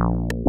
No.